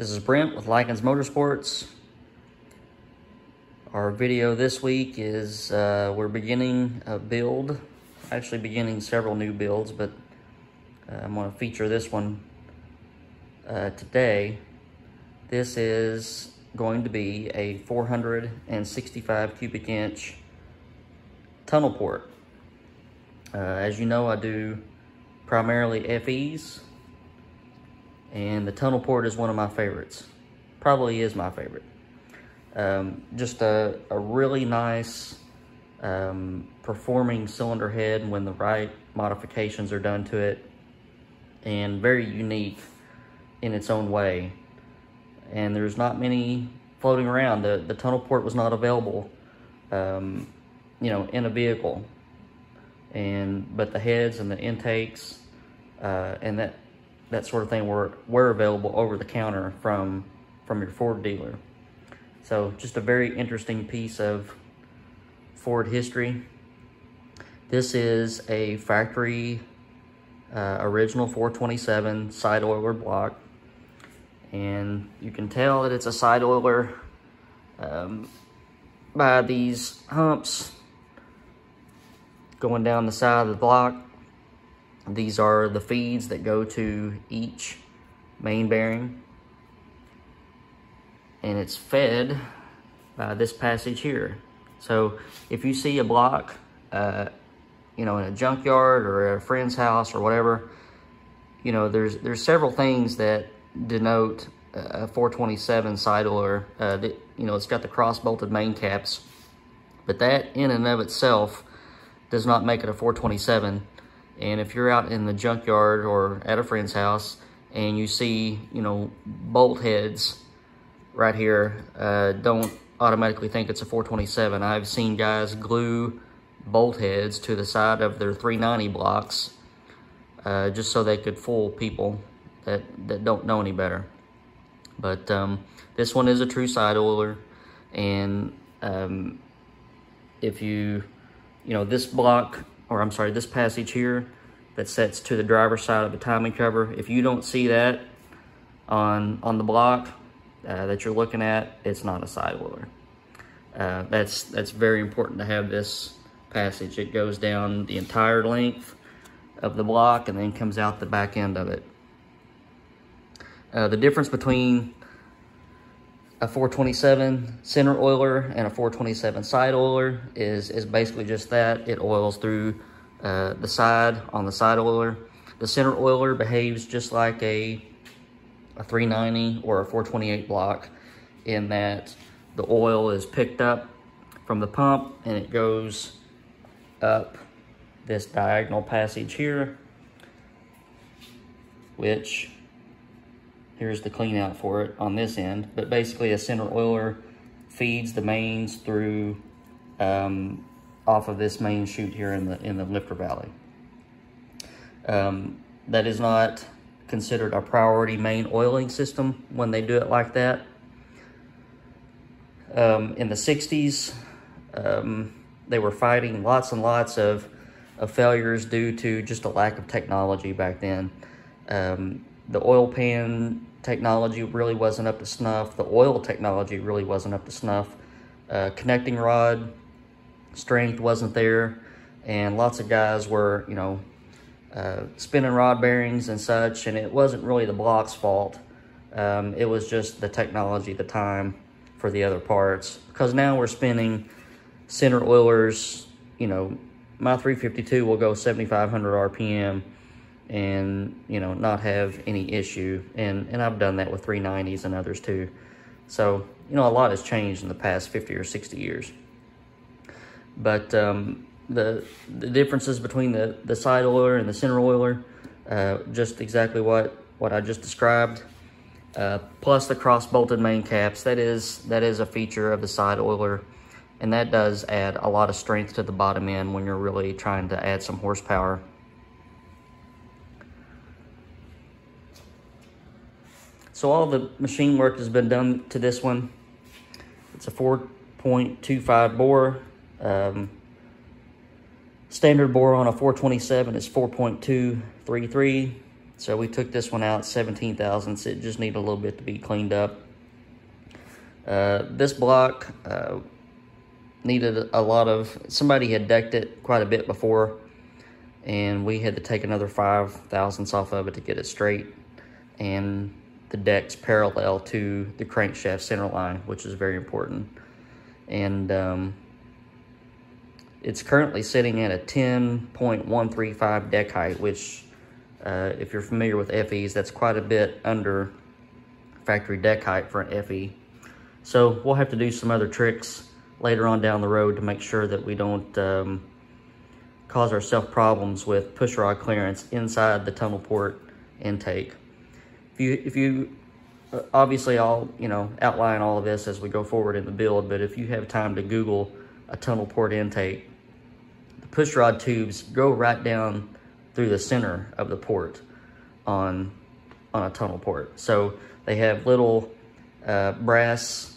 This is Brent with Lykins Motorsports. Our video this week is uh, we're beginning a build, actually beginning several new builds, but uh, I'm going to feature this one uh, today. This is going to be a 465 cubic inch tunnel port. Uh, as you know, I do primarily FEs, and the tunnel port is one of my favorites. Probably is my favorite. Um, just a, a really nice um, performing cylinder head when the right modifications are done to it, and very unique in its own way. And there's not many floating around. The, the tunnel port was not available, um, you know, in a vehicle. And, but the heads and the intakes, uh, and that that sort of thing were, were available over the counter from, from your Ford dealer. So just a very interesting piece of Ford history. This is a factory uh, original 427 side oiler block. And you can tell that it's a side oiler um, by these humps going down the side of the block. These are the feeds that go to each main bearing. And it's fed by this passage here. So if you see a block, uh, you know, in a junkyard or a friend's house or whatever, you know, there's there's several things that denote a 427 side oiler. Uh, you know, it's got the cross-bolted main caps, but that in and of itself does not make it a 427. And if you're out in the junkyard or at a friend's house and you see, you know, bolt heads right here, uh, don't automatically think it's a 427. I've seen guys glue bolt heads to the side of their 390 blocks uh, just so they could fool people that, that don't know any better. But um, this one is a true side oiler. And um, if you, you know, this block or I'm sorry, this passage here that sets to the driver's side of the timing cover. If you don't see that on, on the block uh, that you're looking at, it's not a side oiler. Uh, that's, that's very important to have this passage. It goes down the entire length of the block and then comes out the back end of it. Uh, the difference between a 427 center oiler and a 427 side oiler is, is basically just that. It oils through uh, the side on the side oiler. The center oiler behaves just like a, a 390 or a 428 block in that the oil is picked up from the pump and it goes up this diagonal passage here, which Here's the clean out for it on this end. But basically a center oiler feeds the mains through um, off of this main chute here in the in the lifter valley. Um, that is not considered a priority main oiling system when they do it like that. Um, in the 60s, um, they were fighting lots and lots of, of failures due to just a lack of technology back then. Um, the oil pan technology really wasn't up to snuff. The oil technology really wasn't up to snuff. Uh, connecting rod strength wasn't there. And lots of guys were, you know, uh, spinning rod bearings and such. And it wasn't really the block's fault. Um, it was just the technology the time for the other parts. Because now we're spinning center oilers, you know, my 352 will go 7,500 RPM and you know not have any issue. And and I've done that with 390s and others too. So you know a lot has changed in the past 50 or 60 years. But um, the the differences between the the side oiler and the center oiler uh, just exactly what what I just described. Uh, plus the cross bolted main caps that is that is a feature of the side oiler. And that does add a lot of strength to the bottom end when you're really trying to add some horsepower So all the machine work has been done to this one. It's a 4.25 bore. Um, standard bore on a 427 is 4.233. So we took this one out 17 thousandths. It just needed a little bit to be cleaned up. Uh, this block uh, needed a lot of, somebody had decked it quite a bit before and we had to take another five thousandths off of it to get it straight. And the deck's parallel to the crankshaft center line, which is very important. And um, it's currently sitting at a 10.135 deck height, which uh, if you're familiar with FEs, that's quite a bit under factory deck height for an FE. So we'll have to do some other tricks later on down the road to make sure that we don't um, cause ourselves problems with push rod clearance inside the tunnel port intake. If you, if you, uh, obviously I'll, you know, outline all of this as we go forward in the build, but if you have time to Google a tunnel port intake, the push rod tubes go right down through the center of the port on, on a tunnel port. So they have little uh, brass,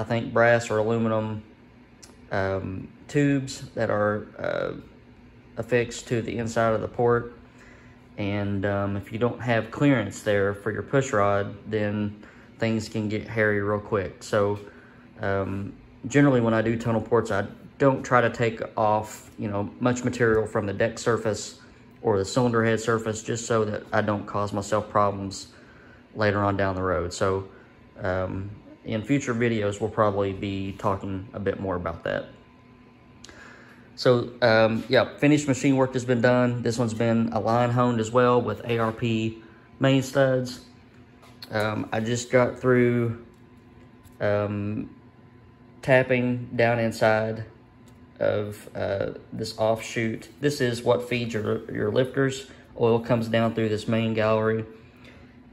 I think brass or aluminum um, tubes that are uh, affixed to the inside of the port. And um, if you don't have clearance there for your push rod, then things can get hairy real quick. So um, generally when I do tunnel ports, I don't try to take off, you know, much material from the deck surface or the cylinder head surface just so that I don't cause myself problems later on down the road. So um, in future videos, we'll probably be talking a bit more about that. So um, yeah, finished machine work has been done. This one's been a line honed as well with ARP main studs. Um, I just got through um, tapping down inside of uh, this offshoot. This is what feeds your, your lifters. Oil comes down through this main gallery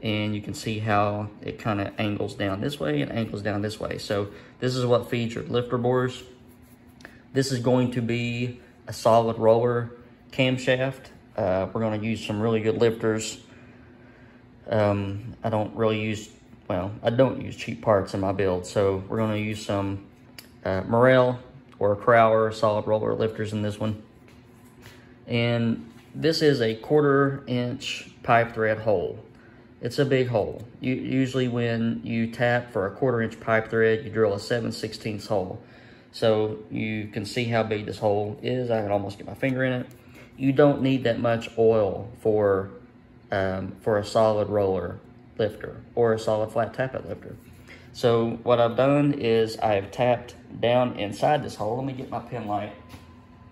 and you can see how it kind of angles down this way and angles down this way. So this is what feeds your lifter bores. This is going to be a solid roller camshaft. Uh, we're going to use some really good lifters. Um, I don't really use, well, I don't use cheap parts in my build. So we're going to use some uh, Morel or Crower solid roller lifters in this one. And this is a quarter inch pipe thread hole. It's a big hole. You, usually when you tap for a quarter inch pipe thread, you drill a 7 16 hole. So you can see how big this hole is. I can almost get my finger in it. You don't need that much oil for, um, for a solid roller lifter or a solid flat tappet lifter. So what I've done is I've tapped down inside this hole. Let me get my pin light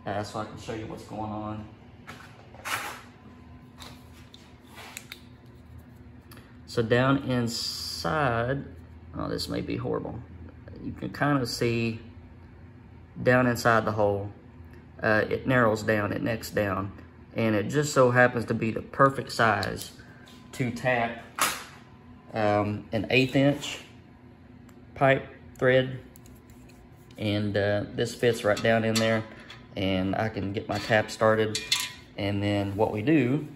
uh, so I can show you what's going on. So down inside, oh, this may be horrible. You can kind of see down inside the hole, uh, it narrows down, it necks down, and it just so happens to be the perfect size to tap um, an eighth inch pipe thread. And uh, this fits right down in there and I can get my tap started. And then what we do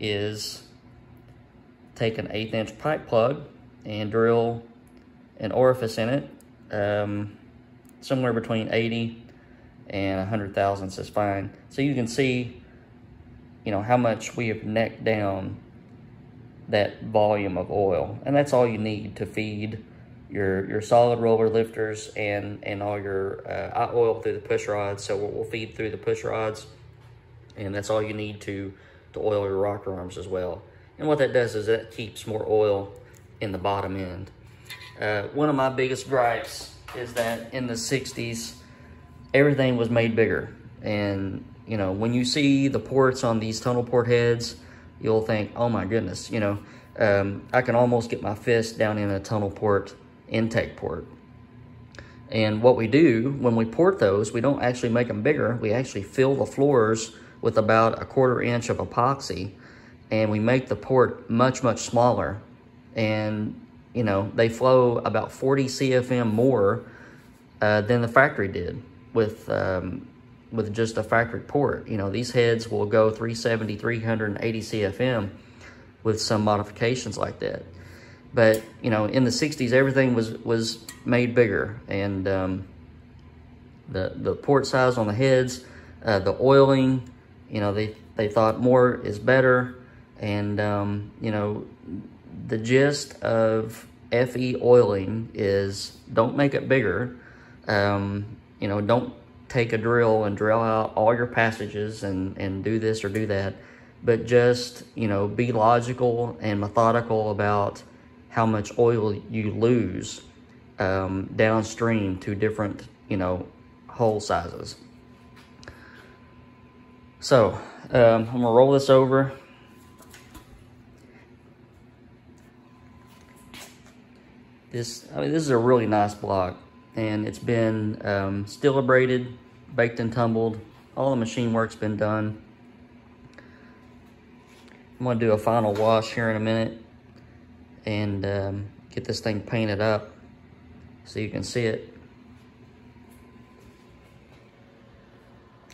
is take an eighth inch pipe plug and drill an orifice in it. Um, somewhere between 80 and 100 thousandths is fine. So you can see, you know, how much we have necked down that volume of oil. And that's all you need to feed your your solid roller lifters and and all your uh, oil through the push rods. So we'll, feed through the push rods, and that's all you need to to oil your rocker arms as well. And what that does is that keeps more oil in the bottom end. Uh, one of my biggest gripes is that in the 60s, everything was made bigger. And, you know, when you see the ports on these tunnel port heads, you'll think, oh my goodness, you know, um, I can almost get my fist down in a tunnel port intake port. And what we do when we port those, we don't actually make them bigger. We actually fill the floors with about a quarter inch of epoxy and we make the port much, much smaller. And, you know, they flow about 40 CFM more uh, than the factory did with, um, with just a factory port. You know, these heads will go 370, 380 CFM with some modifications like that. But, you know, in the 60s, everything was, was made bigger. And um, the, the port size on the heads, uh, the oiling, you know, they, they thought more is better. And, um, you know, the gist of FE oiling is don't make it bigger. Um, you know, don't take a drill and drill out all your passages and, and do this or do that, but just, you know, be logical and methodical about how much oil you lose um, downstream to different, you know, hole sizes. So, um, I'm gonna roll this over. This, I mean, this is a really nice block and it's been um, abraded, baked and tumbled. All the machine work's been done. I'm gonna do a final wash here in a minute and um, get this thing painted up so you can see it.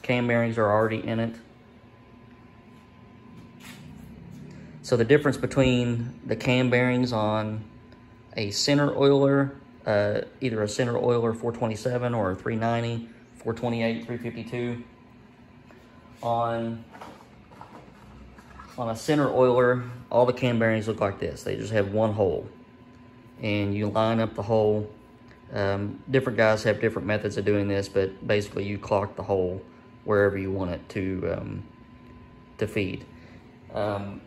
Cam bearings are already in it. So the difference between the cam bearings on a center oiler, uh, either a center oiler 427 or a 390, 428, 352, on on a center oiler, all the cam bearings look like this. They just have one hole. And you line up the hole. Um, different guys have different methods of doing this, but basically you clock the hole wherever you want it to, um, to feed. Um,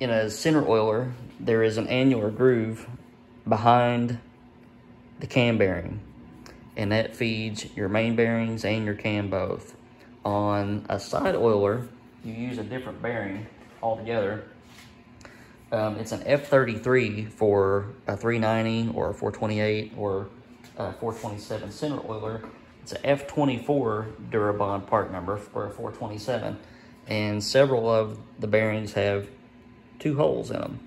in a center oiler, there is an annular groove behind the cam bearing, and that feeds your main bearings and your cam both. On a side oiler, you use a different bearing altogether. Um, it's an F33 for a 390 or a 428 or a 427 center oiler. It's an F24 Durabond part number for a 427. And several of the bearings have two holes in them.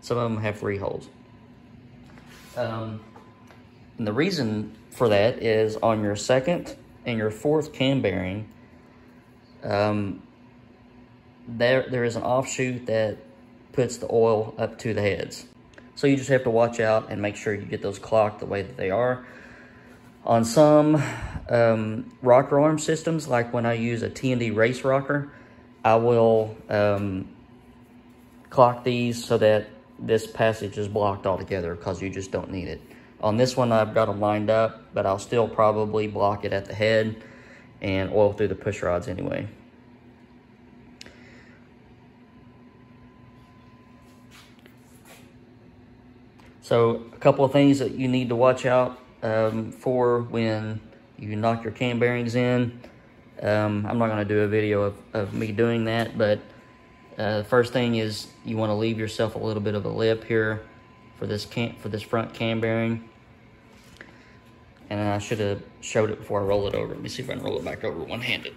Some of them have three holes. Um, and the reason for that is on your second and your fourth cam bearing, um, there there is an offshoot that puts the oil up to the heads. So you just have to watch out and make sure you get those clocked the way that they are. On some um, rocker arm systems, like when I use a T&D race rocker, I will um, clock these so that this passage is blocked altogether because you just don't need it. On this one, I've got them lined up, but I'll still probably block it at the head and oil through the push rods anyway. So a couple of things that you need to watch out um, for when you knock your cam bearings in. Um, I'm not going to do a video of, of me doing that, but uh, the first thing is you want to leave yourself a little bit of a lip here for this cam for this front cam bearing. And I should have showed it before I roll it over. Let me see if I can roll it back over one-handed.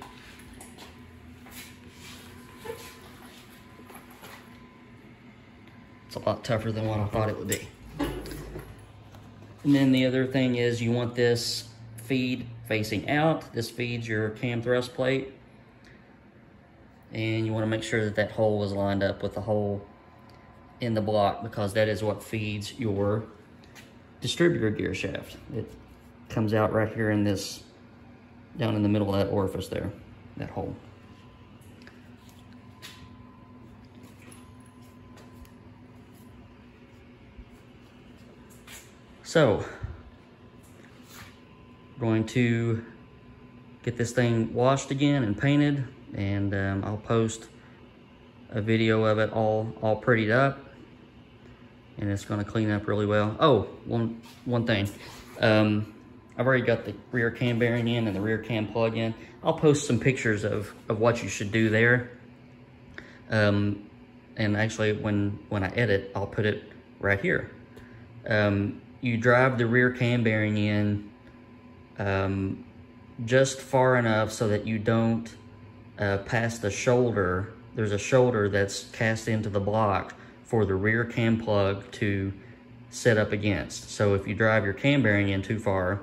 It's a lot tougher than what I thought it would be. And then the other thing is you want this feed facing out. This feeds your cam thrust plate. And you want to make sure that that hole is lined up with the hole in the block because that is what feeds your distributor gear shaft. It comes out right here in this, down in the middle of that orifice there, that hole. So, going to get this thing washed again and painted and um, I'll post a video of it all all prettied up and it's going to clean up really well. Oh, one one thing. Um, I've already got the rear cam bearing in and the rear cam plug in. I'll post some pictures of, of what you should do there. Um, and actually, when, when I edit, I'll put it right here. Um, you drive the rear cam bearing in um, just far enough so that you don't uh, pass the shoulder. There's a shoulder that's cast into the block for the rear cam plug to set up against. So if you drive your cam bearing in too far,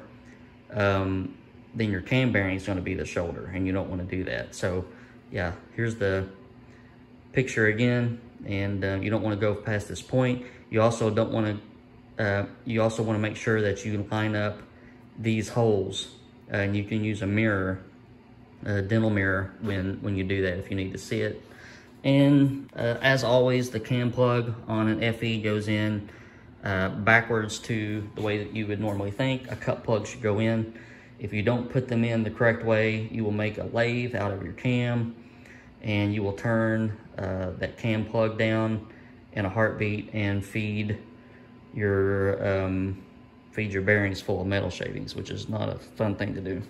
um, then your cam bearing is going to be the shoulder, and you don't want to do that. So yeah, here's the picture again, and uh, you don't want to go past this point. You also don't want to uh, you also want to make sure that you line up these holes uh, and you can use a mirror, a dental mirror when, when you do that if you need to see it. And uh, as always, the cam plug on an FE goes in uh, backwards to the way that you would normally think. A cut plug should go in. If you don't put them in the correct way, you will make a lathe out of your cam and you will turn uh, that cam plug down in a heartbeat and feed your um, feed your bearings full of metal shavings, which is not a fun thing to do.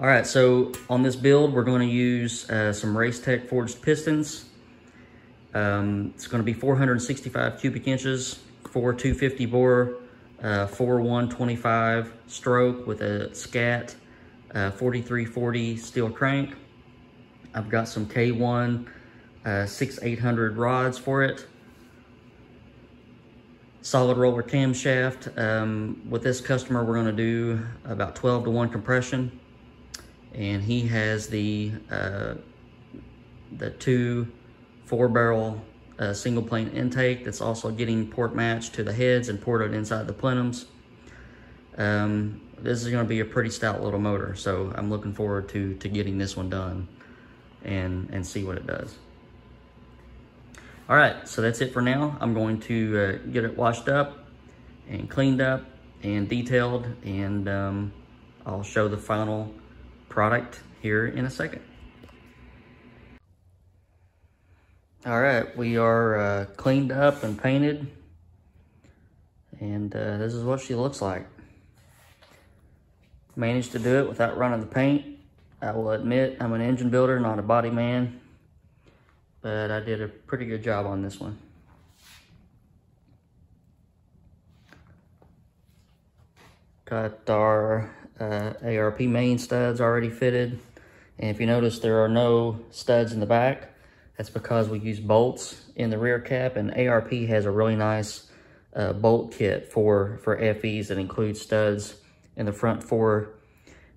All right, so on this build, we're going to use uh, some Racetec forged pistons. Um, it's going to be 465 cubic inches, 4 250 bore, uh, 4 125 stroke with a scat, uh, 4340 steel crank. I've got some K1 uh, 6800 rods for it. Solid roller camshaft. Um, with this customer, we're going to do about 12 to 1 compression. And he has the, uh, the two four barrel uh, single plane intake that's also getting port matched to the heads and ported inside the plenums. Um, this is going to be a pretty stout little motor, so I'm looking forward to, to getting this one done and, and see what it does. All right, so that's it for now. I'm going to uh, get it washed up and cleaned up and detailed, and um, I'll show the final product here in a second. All right, we are uh, cleaned up and painted, and uh, this is what she looks like. Managed to do it without running the paint. I will admit I'm an engine builder, not a body man but I did a pretty good job on this one. Got our uh, ARP main studs already fitted. And if you notice, there are no studs in the back. That's because we use bolts in the rear cap and ARP has a really nice uh, bolt kit for, for FEs that includes studs in the front four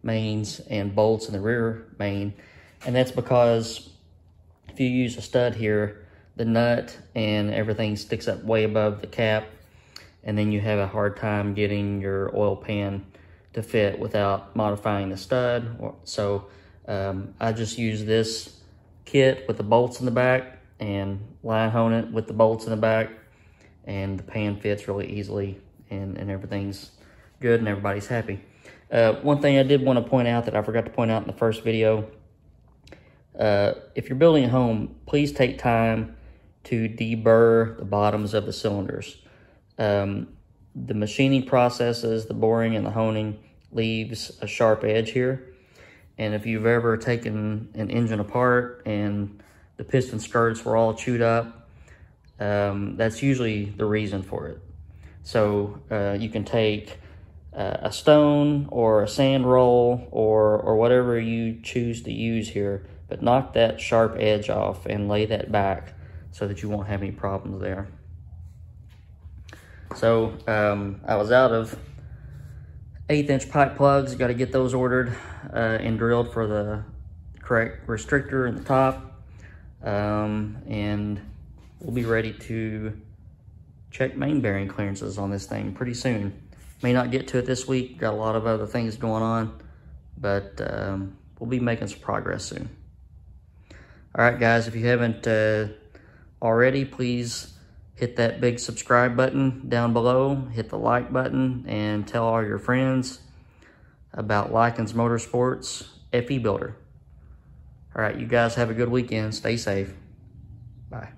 mains and bolts in the rear main. And that's because if you use a stud here, the nut and everything sticks up way above the cap and then you have a hard time getting your oil pan to fit without modifying the stud. So um, I just use this kit with the bolts in the back and line hone it with the bolts in the back and the pan fits really easily and, and everything's good and everybody's happy. Uh, one thing I did want to point out that I forgot to point out in the first video uh, if you're building a home, please take time to deburr the bottoms of the cylinders. Um, the machining processes, the boring and the honing leaves a sharp edge here. And if you've ever taken an engine apart and the piston skirts were all chewed up, um, that's usually the reason for it. So uh, you can take uh, a stone or a sand roll or, or whatever you choose to use here but knock that sharp edge off and lay that back so that you won't have any problems there. So um, I was out of eighth inch pipe plugs. Got to get those ordered uh, and drilled for the correct restrictor in the top. Um, and we'll be ready to check main bearing clearances on this thing pretty soon. May not get to it this week. Got a lot of other things going on, but um, we'll be making some progress soon. All right, guys, if you haven't uh, already, please hit that big subscribe button down below, hit the like button, and tell all your friends about Lykins Motorsports FE Builder. All right, you guys have a good weekend. Stay safe. Bye.